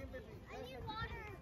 I need water.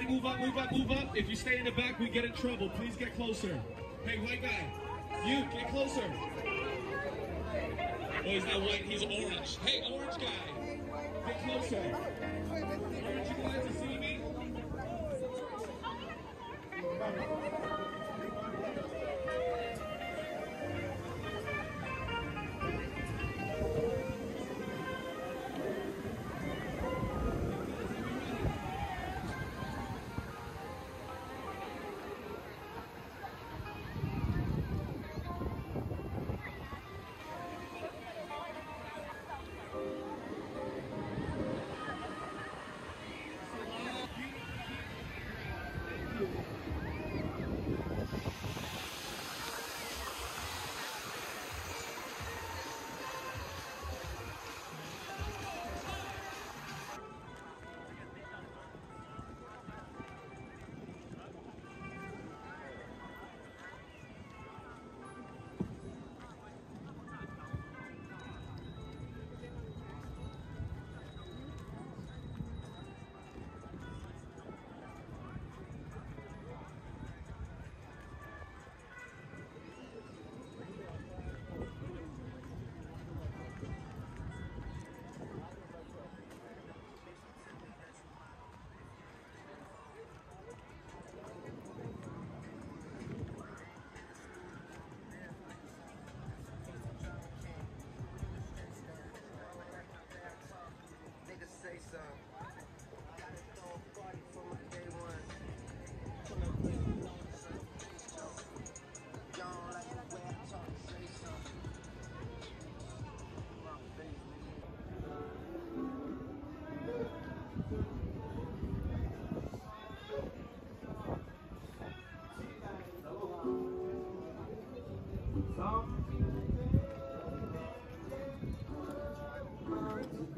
everybody move up, move up, move up. If you stay in the back, we get in trouble. Please get closer. Hey, white guy, you get closer. Oh, he's not white, he's orange. Hey, orange guy, get closer. Aren't you glad to see me?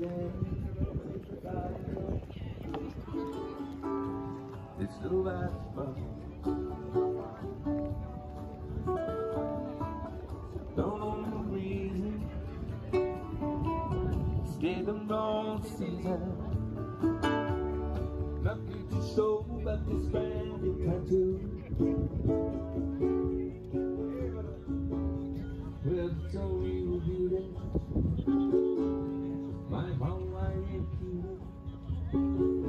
It's the last month. Don't know the reason. Stayed the wrong season. Nothing to show but this brand branded tattoo. With so real beauty my whole life you.